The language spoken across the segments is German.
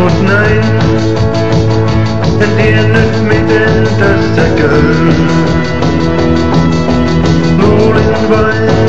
und nein, denn ihr nützt mit denn das Säckeln. Nur in Wein.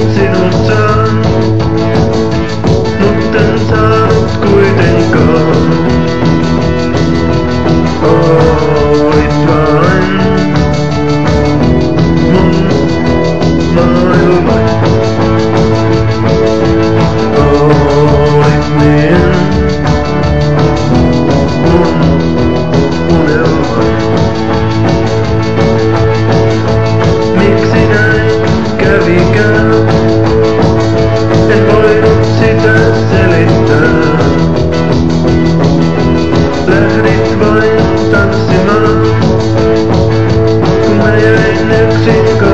I'm none. May I next to